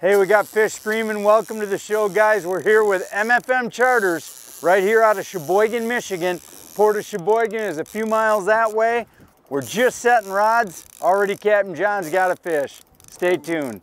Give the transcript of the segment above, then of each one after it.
Hey, we got fish screaming. Welcome to the show, guys. We're here with MFM Charters right here out of Cheboygan, Michigan. Port of Cheboygan is a few miles that way. We're just setting rods. Already Captain John's got a fish. Stay tuned.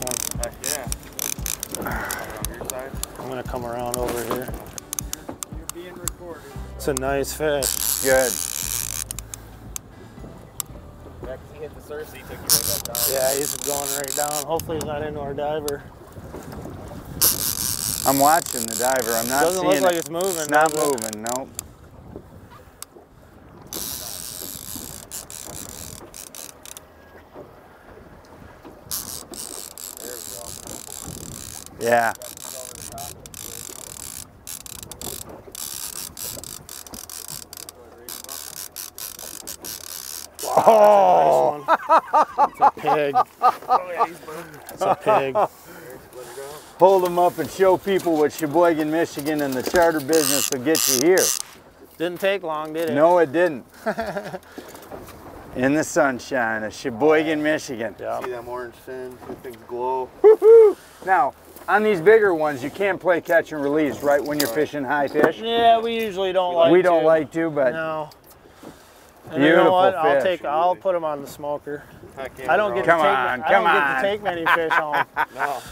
Nice one. Heck yeah. On your side. I'm gonna come around over here. You're being recorded. It's a nice fish. Good. Yeah, 'cause he hit the surface, he took you right back down. Yeah, he's going right down. Hopefully he's not into our diver. I'm watching the diver. I'm not Doesn't seeing look like it. it's moving. It's not does it? moving, nope. There we go. Yeah. Got this over the top of the fish. Oh! Nice one. It's a pig. Oh yeah, he's moving. It's a pig. Let. Hold them up and show people what Cheboygan, Michigan and the charter business will get you here. Didn't take long, did it? No, it didn't. In the sunshine of Cheboygan, Michigan. Yeah. See them orange fins? The things glow. Now, on these bigger ones, you can't play catch and release, right, when you're fishing high fish? Yeah, we usually don't like we don't to. like to, but No. And you know what? I'll take. I'll put them on the smoker. I don't get bro. to Come take. on, I come don't get on. to take many fish home. No.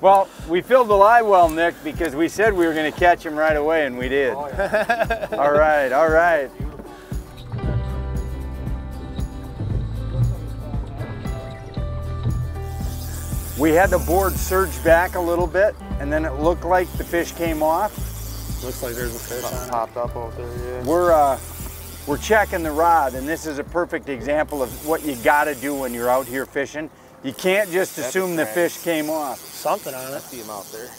well, we filled the live well, Nick, because we said we were going to catch him right away, and we did. Oh yeah. All right, all right. We had the board surge back a little bit, and then it looked like the fish came off. Looks like there's a fish on popped up out there, yeah. We're uh, we're checking the rod, and this is a perfect example of what you got to do when you're out here fishing. You can't just That's assume the fish came off. Something on it. See him out there.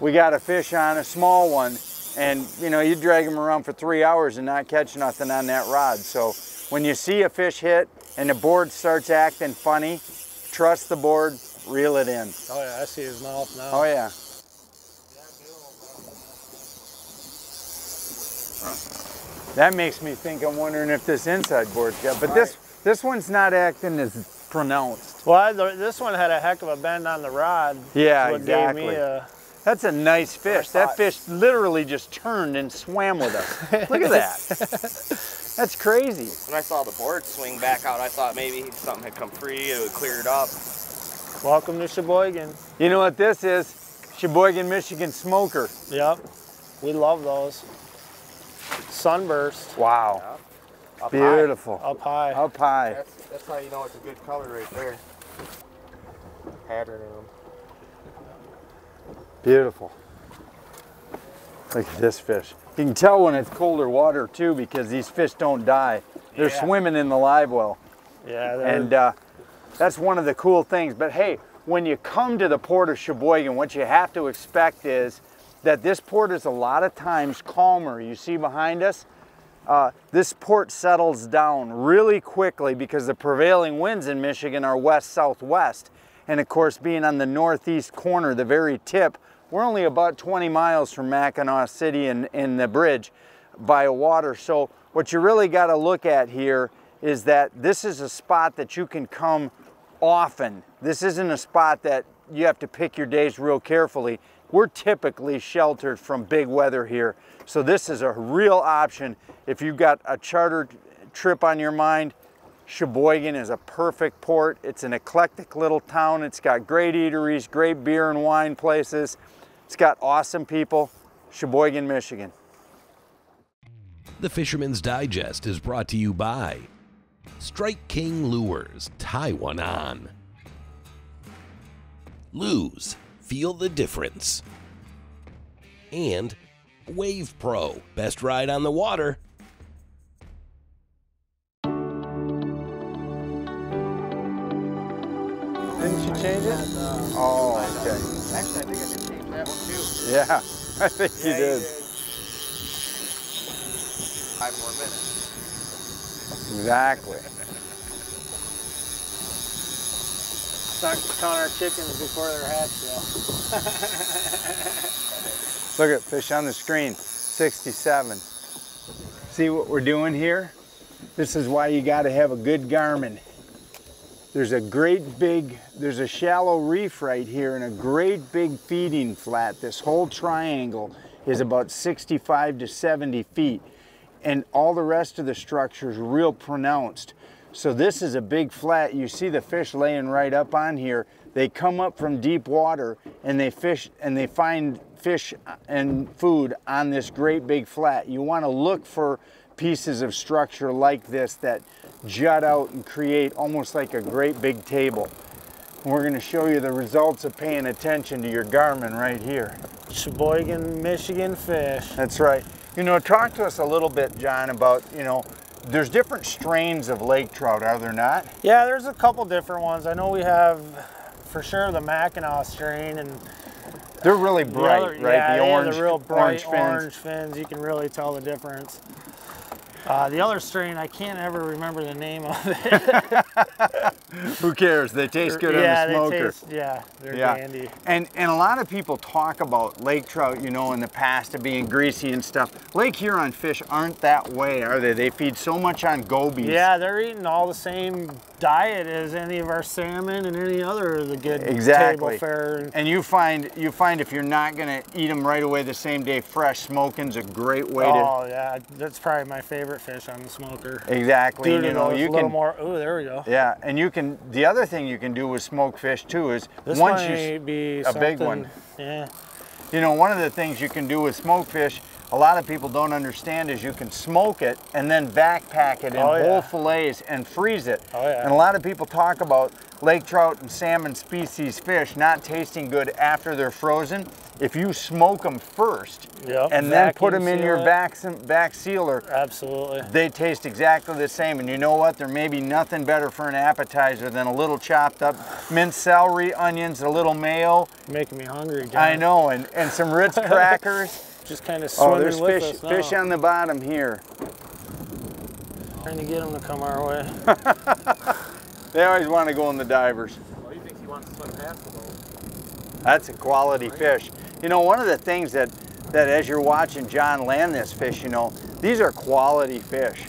We got a fish on a small one, and you know you drag them around for three hours and not catch nothing on that rod. So when you see a fish hit and the board starts acting funny, trust the board, reel it in. Oh yeah, I see his mouth now. Oh yeah. That makes me think. I'm wondering if this inside board's got, but this this one's not acting as pronounced. Well, I, this one had a heck of a bend on the rod. Yeah, What gave me exactly. a, That's a nice fish. That fish literally just turned and swam with us. Look at that. That's crazy. When I saw the board swing back out, I thought maybe something had come free, it would clear it up. Welcome to Cheboygan. You know what this is? Cheboygan, Michigan smoker. Yep, we love those. Sunburst Wow. Up Beautiful. up high. Up high. high. That's, that's how you know it's a good color right there. Pattern in them. Beautiful. Look at this fish. You can tell when it's colder water too because these fish don't die. They're Yeah. swimming in the live well. Yeah, And uh, that's one of the cool things. But hey, when you come to the port of Cheboygan, what you have to expect is that this port is a lot of times calmer. You see behind us, uh, this port settles down really quickly because the prevailing winds in Michigan are west-southwest. And of course, being on the northeast corner, the very tip, we're only about 20 miles from Mackinac City and in the bridge by water. So what you really got to look at here is that this is a spot that you can come often. This isn't a spot that you have to pick your days real carefully. We're typically sheltered from big weather here. So this is a real option if you've got a charter trip on your mind. Cheboygan is a perfect port. It's an eclectic little town. It's got great eateries, great beer and wine places. It's got awesome people. Cheboygan, Michigan. The Fisherman's Digest is brought to you by Strike King Lures, tie one on. Lew's, feel the difference. And Wave Pro, best ride on the water. Didn't you change it? Oh, okay. Actually, I think I could change that one too. Yeah, I think you did. Five more minutes. Exactly. Suck count our chickens before they're hatched. Look at fish on the screen, 67. See what we're doing here? This is why you got to have a good Garmin. There's a great big, there's a shallow reef right here and a great big feeding flat. This whole triangle is about 65 to 70 feet and all the rest of the structure is real pronounced. So this is a big flat. You see the fish laying right up on here. They come up from deep water and they fish and they find fish and food on this great big flat. You want to look for pieces of structure like this that jut out and create almost like a great big table. And we're going to show you the results of paying attention to your Garmin right here. Cheboygan, Michigan fish. That's right. You know, talk to us a little bit, John, about, you know, there's different strains of lake trout, are there not? Yeah, there's a couple different ones. I know we have for sure the Mackinac strain and They're really the bright, other- right? Yeah, the yeah, orange, the real bright orange orange fins. fins. You can really tell the difference. Uh, the other strain, I can't ever remember the name of it. Who cares? They taste good yeah, on the smoker. they taste, yeah, they're yeah. dandy. And and a lot of people talk about lake trout, you know, in the past of being greasy and stuff. Lake Huron fish aren't that way, are they? They feed so much on gobies. Yeah, they're eating all the same diet as any of our salmon and any other of the good Exactly. table fare. And you find you find if you're not gonna eat them right away the same day, fresh smoking's a great way to. Oh yeah, that's probably my favorite fish on the smoker. Exactly. To you know, you little can. more. Oh, there we go. Yeah, and you can. The other thing you can do with smoked fish too is This once you, be a big one. Yeah. you know, one of the things you can do with smoked fish, a lot of people don't understand is you can smoke it and then backpack it in Oh, yeah. whole fillets and freeze it. Oh, yeah. And a lot of people talk about lake trout and salmon species fish not tasting good after they're frozen. If you smoke them first Yep, and then put them in seal your it. back, back sealer, Absolutely. they taste exactly the same. And you know what? There may be nothing better for an appetizer than a little chopped up minced celery, onions, a little mayo. Making me hungry, John. I know, and, and some Ritz crackers. Just kind of oh, swimming Oh, there's with fish, us now. fish on the bottom here. Trying to get them to come our way. They always want to go in the divers. Well, he thinks he wants to swim past the boat. That's a quality oh, fish. You know, one of the things that, that as you're watching John land this fish, you know, these are quality fish.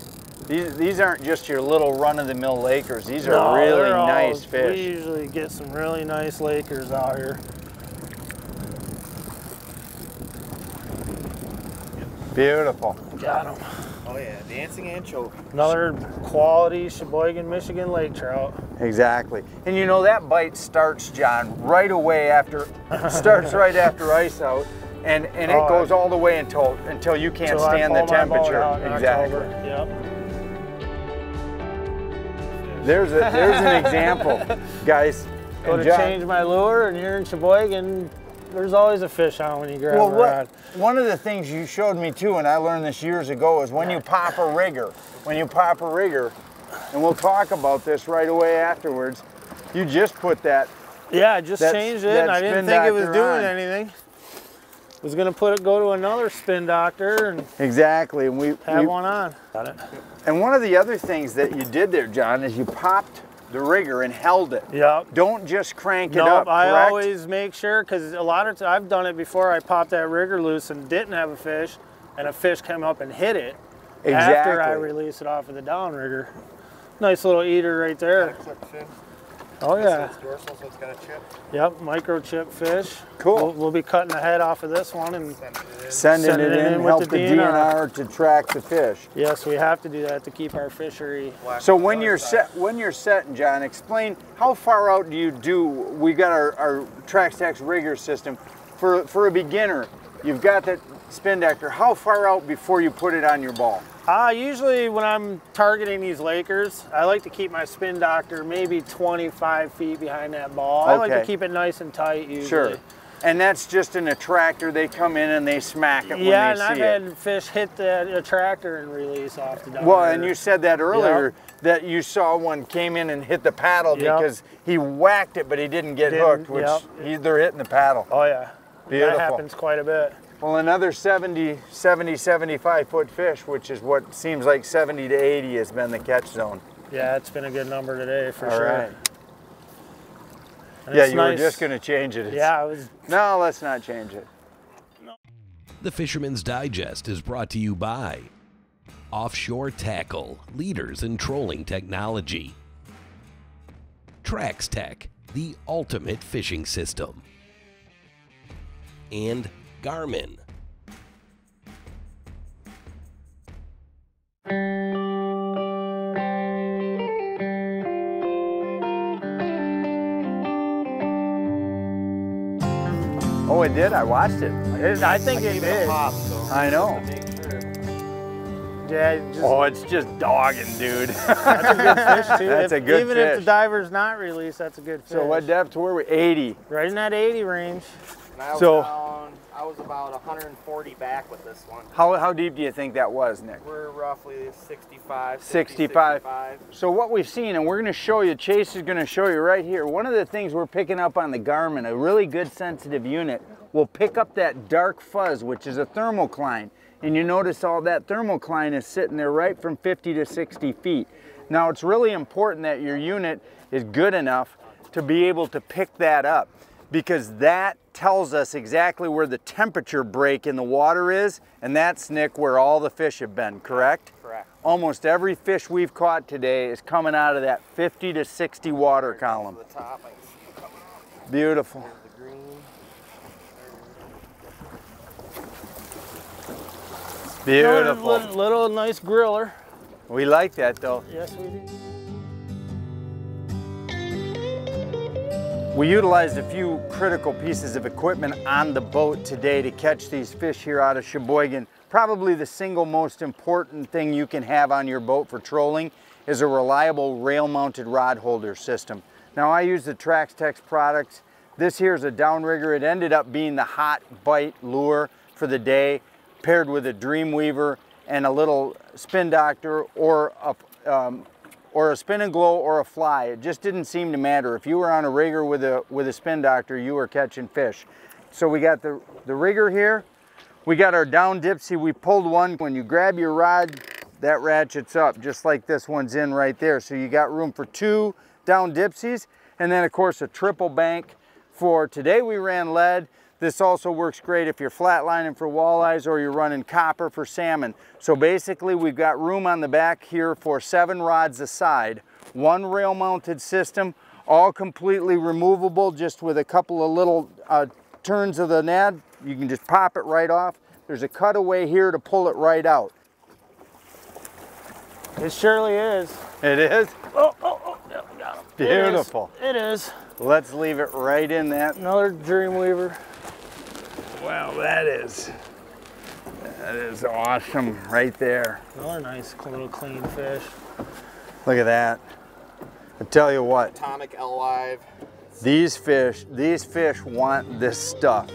These, these aren't just your little run-of-the-mill Lakers. These are No, really they're all- nice We fish. usually get some really nice Lakers out here. Beautiful. Got them. Oh yeah, dancing anchovy. Another quality Cheboygan, Michigan lake trout. Exactly. And you know, that bite starts, John, right away after, starts right after ice out. And, and it Oh, goes all the way until until you can't Till I stand the pull my boat temperature. out Exactly. Yep. There's a there's an example, guys. Go to John- change my lure, and you're in Cheboygan. There's always a fish on when you grab Well, a what, rod. one of the things you showed me too, and I learned this years ago, is when you pop a rigger, when you pop a rigger, and we'll talk about this right away afterwards, you just put that, Yeah, I just That's- changed it. and I didn't think it was doing on. anything. Was gonna put it, go to another spin doctor and exactly, and we, have we- one on. Got it. and one of the other things that you did there, John, is you popped the rigger and held it. Yep. Don't just crank it Nope, up, I always make sure because a lot of times I've done it before. I popped that rigger loose and didn't have a fish, and a fish came up and hit it after I Exactly. release it off of the downrigger. Nice little eater right there. Clip fin. Oh yeah. It's dorsal, so it's got a chip. Yep, microchip fish. Cool. We'll, we'll be cutting the head off of this one, and Send it in. Sending Send it it in, in with help the the DNR. DNR to track the fish. yes, we have to do that to keep our fishery. Black So when you're side. set, when you're setting, John, explain how far out do you do? We got our, our Traxstech rigger system. For for a beginner, you've got that spin doctor. How far out before you put it on your ball? Uh, usually when I'm targeting these Lakers, I like to keep my spin doctor maybe 25 feet behind that ball. Okay. I like to keep it nice and tight usually. Sure. And that's just an attractor. They come in and they smack it yeah, when and I've had fish hit the attractor and release off the downrigger. Well, and you said that earlier that you saw one came in and hit the paddle Yep. because he whacked it, but he didn't get Didn't, hooked, which yep. he, they're hitting the paddle. Oh yeah, Beautiful. that happens quite a bit. Well, another 70, 70, 75 foot fish, which is what seems like 70 to 80 has been the catch zone. Yeah, it's been a good number today for All sure. right. Yeah, it's you were just going to change it. It's- Yeah, I was. No, let's not change it. The Fisherman's Digest is brought to you by Offshore Tackle, leaders in trolling technology. Traxstech, the ultimate fishing system. And Garmin. Oh, it did. I watched it. It, I think it Give it did. pop, so. I know. sure. Yeah, it just, Oh, it's just dogging, dude. that's a good fish too. That's If- a good Even if fish. the diver's not released, that's a good fish. so what depth were we? 80. Right in that 80 range. And I was So- down, I was about 140 back with this one. How, how deep do you think that was, Nick? We're roughly 65, 60, 65. 65. So what we've seen, and we're going to show you, Chase is going to show you right here, one of the things we're picking up on the Garmin, a really good sensitive unit, will pick up that dark fuzz, which is a thermocline. And you notice all that thermocline is sitting there right from 50 to 60 feet. Now it's really important that your unit is good enough to be able to pick that up because that tells us exactly where the temperature break in the water is, and that's, Nick, where all the fish have been, correct? Correct. almost every fish we've caught today is coming out of that 50 to 60 water column. The top, I can see it coming off. Beautiful. The green. Beautiful. Little, little nice griller. We like that though. Yes, we do. We utilized a few critical pieces of equipment on the boat today to catch these fish here out of Cheboygan. Probably the single most important thing you can have on your boat for trolling is a reliable rail-mounted rod holder system. Now I use the Traxstech products. This here is a downrigger. It ended up being the hot bite lure for the day, paired with a Dreamweaver and a little spin doctor or a, um, or a spin and glow or a fly. It just didn't seem to matter. If you were on a rigger with a with a spin doctor, you were catching fish. So we got the, the rigger here. We got our down dipsy. We pulled one. When you grab your rod, that ratchets up just like this one's in right there. So you got room for two down dipsies. And then of course a triple bank for today we ran lead. This also works great if you're flatlining for walleyes or you're running copper for salmon. So basically we've got room on the back here for seven rods aside, one rail mounted system, all completely removable just with a couple of little uh, turns of the nad. You can just pop it right off. There's a cutaway here to pull it right out. It surely is. It is Oh, oh, oh, got him. It is. beautiful. It is. Let's leave it right in that. Another Dreamweaver. Wow, that is, that is awesome right there. Another nice little clean fish. Look at that. I tell you what, Atomic L Live. these fish, these fish want this stuff.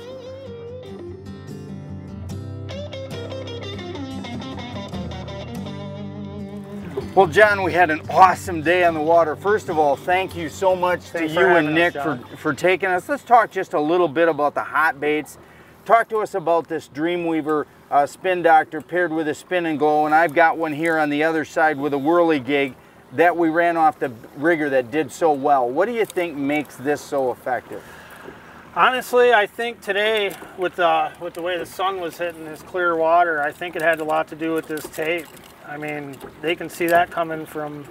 Well, John, we had an awesome day on the water. First of all, thank you so much Thanks to you and having us, Nick for, for taking us. Let's talk just a little bit about the hot baits. Talk to us about this Dreamweaver uh, spin doctor paired with a spin and glow. And I've got one here on the other side with a whirly gig that we ran off the rigger that did so well. What do you think makes this so effective? Honestly, I think today, with the with the way the sun was hitting this clear water, I think it had a lot to do with this tape. I mean, they can see that coming from.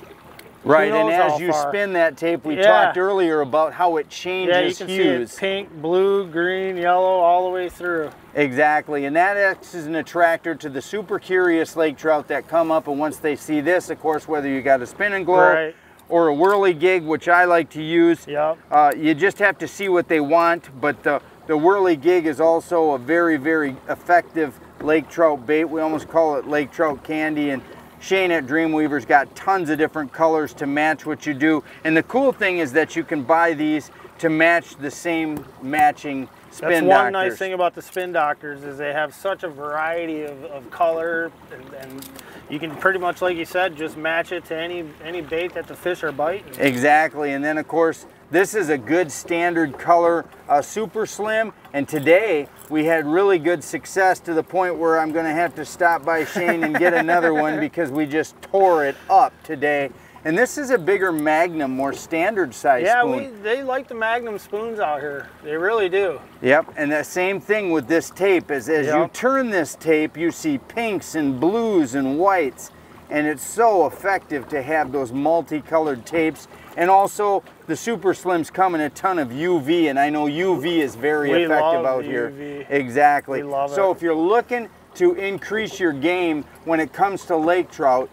Right, and as you far. spin that tape, we Yeah. talked earlier about how it Yeah, you changes can hues. see it pink, blue, green, yellow, all the way through. Exactly, and that acts as an attractor to the super curious lake trout that come up, and once they see this, of course, whether you got a spin and glow Right. or a whirly gig, which I like to use, Yep. uh, you just have to see what they want, but the, the whirly gig is also a very, very effective lake trout bait. We almost call it lake trout candy, and Shane at Dreamweaver's got tons of different colors to match what you do. And the cool thing is that you can buy these to match the same matching spin That's doctors. one nice thing about the spin doctors is they have such a variety of, of color and, and you can pretty much like you said just match it to any any bait that the fish are biting. Exactly, and then of course, this is a good standard color uh, super slim, and today we had really good success to the point where I'm gonna have to stop by Shane and get another one because we just tore it up today. And this is a bigger Magnum, more standard size Yeah, spoon. we they like the Magnum spoons out here. They really do. Yep, and the same thing with this tape is as you turn this tape, you see pinks and blues and whites, and it's so effective to have those multicolored tapes. And also, the Super Slims come in a ton of UV, and I know UV is very We effective out here. UV. Exactly. So it. if you're looking to increase your game when it comes to lake trout,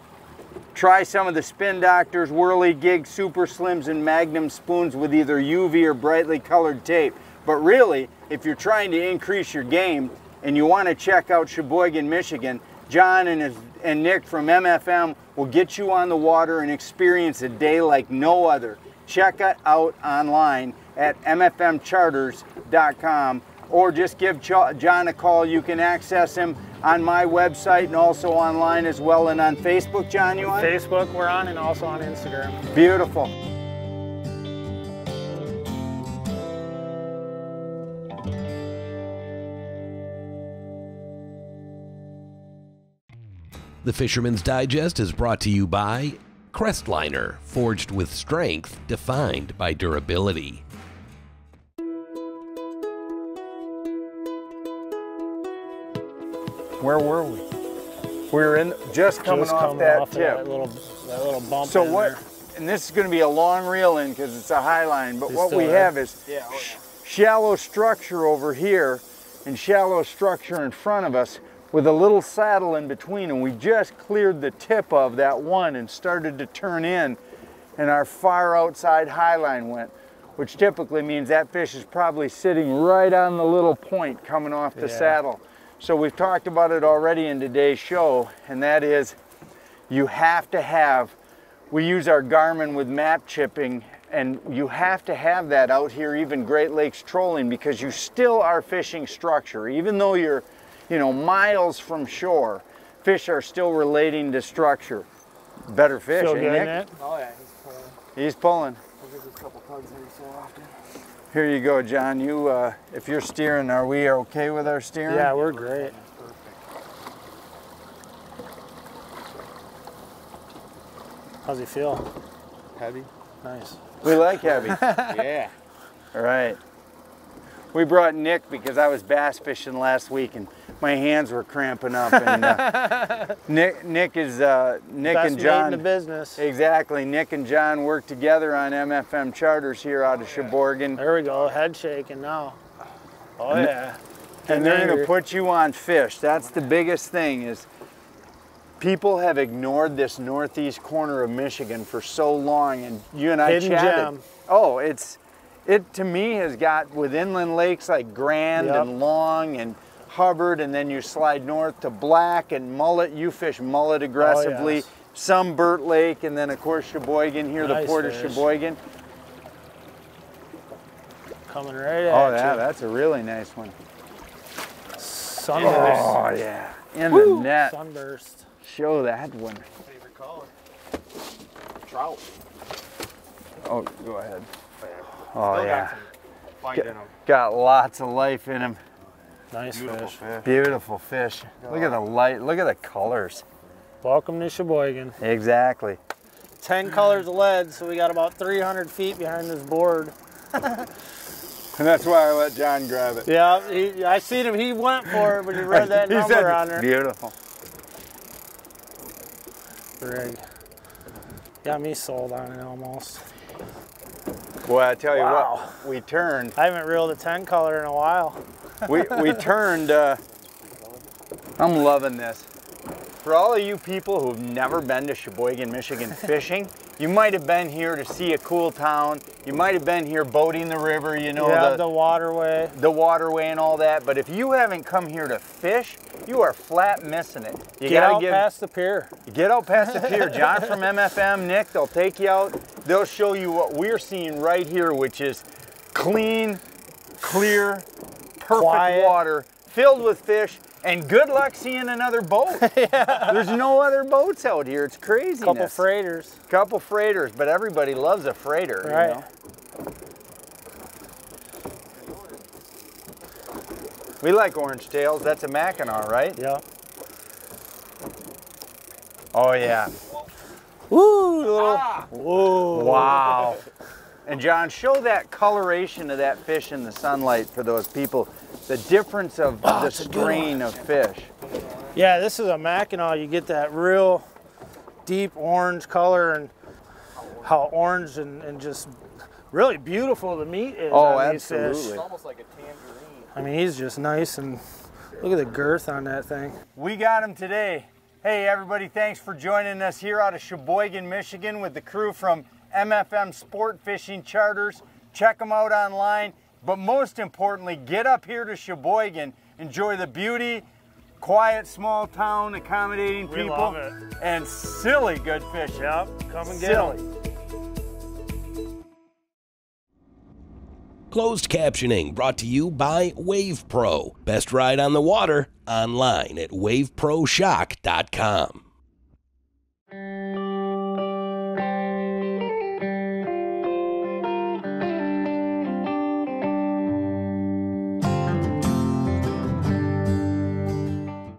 Try some of the Spin Doctors, Whirly Gig, Super Slims, and Magnum spoons with either UV or brightly colored tape. But really, if you're trying to increase your game and you want to check out Cheboygan, Michigan, John and, his, and Nick from MFM will get you on the water and experience a day like no other. Check it out online at mfmcharters.com or just give John a call. You can access him on my website and also online as well and on Facebook. John, you on? Facebook we're on and also on Instagram. Beautiful. The Fisherman's Digest is brought to you by Crestliner, forged with strength defined by durability. Where were we? We were in just coming Just off coming that off tip. that little that little bump. so in what? there. And this is going to be a long reel in because it's a high line. But It's what we there. have is Yeah, oh shallow structure over here and shallow structure in front of us with a little saddle in between and we just cleared the tip of that one and started to turn in and our far outside high line went which typically means that fish is probably sitting right on the little point coming off the Yeah. saddle so we've talked about it already in today's show and that is you have to have we use our Garmin with map chipping and you have to have that out here even Great Lakes trolling because you still are fishing structure even though you're you know miles from shore fish are still relating to structure better fish Still eh, getting it. Oh yeah, he's pulling. he's pulling I'll give this a couple tugs every so often. here you go John you uh, if you're steering are we okay with our steering Yeah, we're great. Perfect. How's he feel? Heavy. Nice. we like heavy yeah. All right. We brought Nick because I was bass fishing last week and my hands were cramping up. And uh, Nick, Nick is uh, Nick Best and mate John. in the business. Exactly. Nick and John work together on MFM charters here out of Cheboygan, There we go. Head shaking now. Oh yeah. and they're going to put you on fish. That's the biggest thing. Is people have ignored this northeast corner of Michigan for so long, and you and I Hidden chatted. gem. Oh, it's it to me has got with inland lakes like Grand Yep. and Long and Hubbard, and then you slide north to Black and Mullett. You fish Mullett oh, aggressively. Oh, yes. Some Burt Lake, and then of course Cheboygan here, the Nice port of. Cheboygan. Coming right oh, at Oh you. yeah, that's a really nice one. Sunburst. Oh yeah, in Woo! the net. Sunburst. Show that one. Favorite color. Trout. Oh, go ahead. Oh Oh yeah, Got some in them. got lots of life in them. Nice Beautiful fish. fish. Beautiful fish. Look at the light. Look at the colors. Welcome to Cheboygan. Exactly. 10 colors of lead, so we got about 300 feet behind this board. And that's why I let John grab it. Yeah, he, I seen him. He went for it, but he read that He number said, on there. Beautiful. Rig. Got me sold on it almost. Well, I tell you Wow. what, we turned. I haven't reeled a 10 color in a while. We we turned. Uh, I'm loving this. For all of you people who've never been to Cheboygan, Michigan fishing, you might have been here to see a cool town. You might have been here boating the river, you know, yeah, the, the waterway. the waterway and all that. But if you haven't come here to fish, you are flat missing it. You Get gotta out give past the pier. Get out past the pier. John from MFM, Nick, they'll take you out. They'll show you what we're seeing right here, which is clean, clear, perfect Quiet. water, filled with fish, and good luck seeing another boat. There's no other boats out here. It's crazy. Couple freighters. Couple freighters, but everybody loves a freighter. Right. You know? We like orange tails. That's a Mackinaw, right? Yeah. Oh yeah. Woo! Little. Ah! Whoa. Wow. And John, show that coloration of that fish in the sunlight for those people. The difference of oh, the Oh, it's a good strain of fish. Yeah, this is a Mackinaw. You get that real deep orange color and how orange and, and just really beautiful the meat is Oh, on these fish. absolutely. almost like a tangerine. I mean, he's just nice and look at the girth on that thing. We got him today. Hey everybody, thanks for joining us here out of Cheboygan, Michigan with the crew from MFM Sport Fishing Charters. Check them out online, but most importantly, get up here to Cheboygan, enjoy the beauty, quiet small town, accommodating We people, love it. and silly good fishing. Yep, come and get Silly. 'em. Closed captioning brought to you by Wave Pro. Best ride on the water online at waveproshock.com.